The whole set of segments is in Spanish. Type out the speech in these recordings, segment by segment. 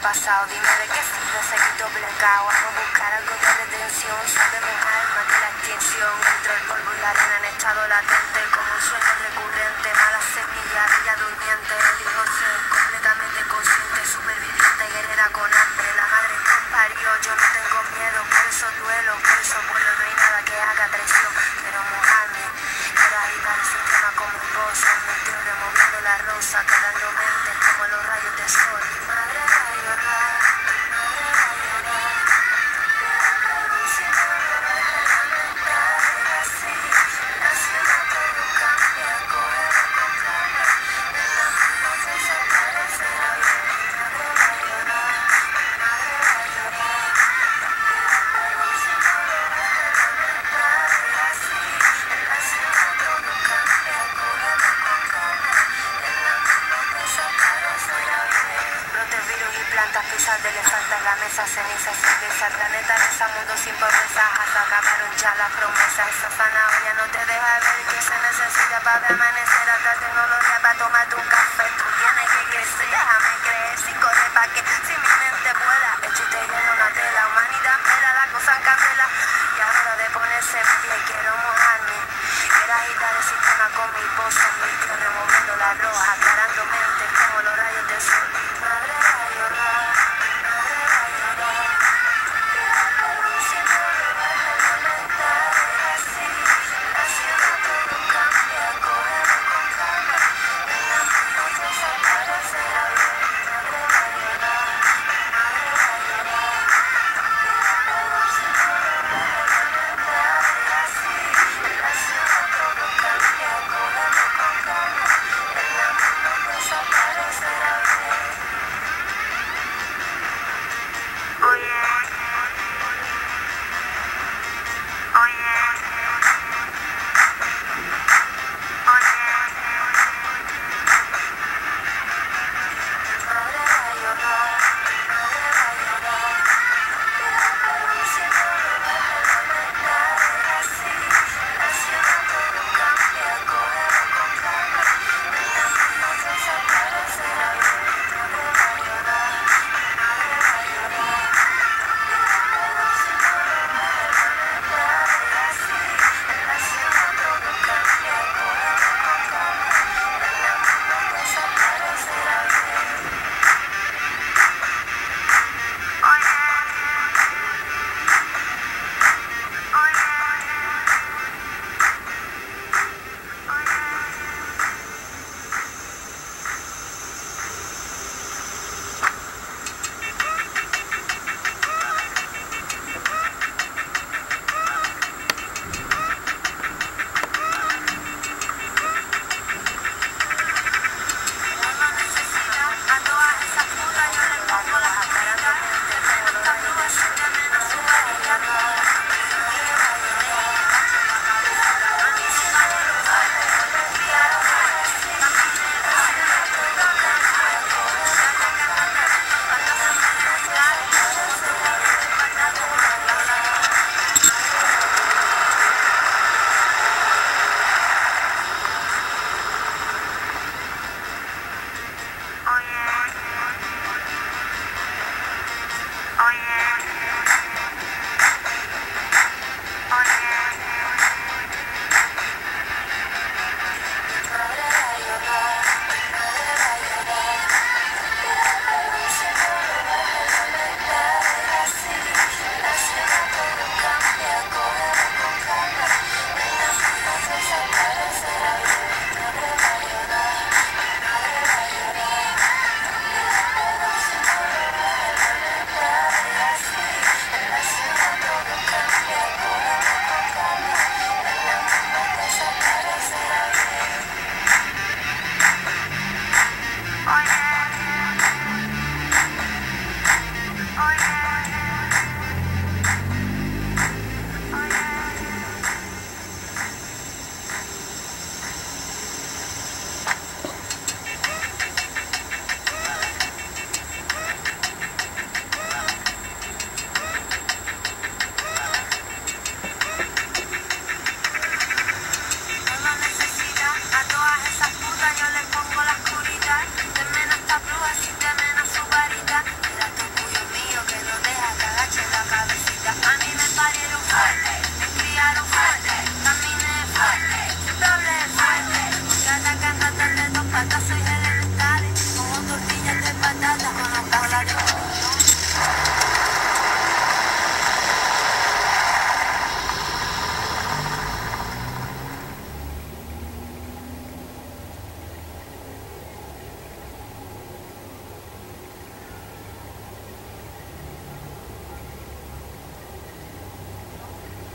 pasado. Dime de qué sirve seguir doblegado. Vamos a buscar algo de redención. Sabemos alma que la extinción. Entre el polvo y la arena en estado latente. Como un sueño recurrente. Mala semilla, bella durmiente. Elijo ser completamente consciente. Superviviente, guerrera con hambre. La madre que parió. Yo no tengo miedo. Por eso duelo. Por eso vuelo. No hay nada que haga traición. Pero mojarme. Quiero agitar el sistema como un pozo. Me estoy removiendo la rosa. Quedando mente como los rayos de sol. Elefantes, la mesa, ceniza, cerveza, el planeta reza, mundo sin pobreza, hasta acabaron ya las promesas. Esa zanahoria no te deja ver que se necesita para amanecer, alta tecnología para tomarte un café. Tú tienes que crecer, déjame creer, si corre pa' que, si mi mente vuela, el chiste lleno una tela, humanidad espera la cosa en candela. Y a hora de ponerse en pie, quiero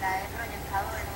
la he proyectado en